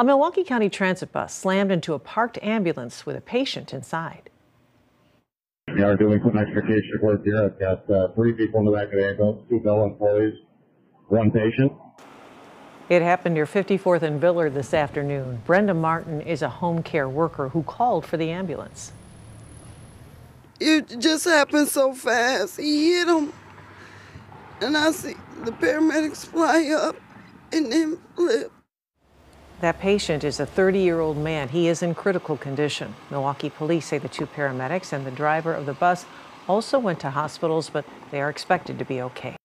A Milwaukee County Transit bus slammed into a parked ambulance with a patient inside. We are doing some extra case work here. I've got uh, three people in the back of the ambulance, two Bell employees, one patient. It happened near 54th and Villard this afternoon. Brenda Martin is a home care worker who called for the ambulance. It just happened so fast. He hit him. And I see the paramedics fly up and then flip. That patient is a 30 year old man. He is in critical condition. Milwaukee police say the two paramedics and the driver of the bus also went to hospitals, but they are expected to be okay.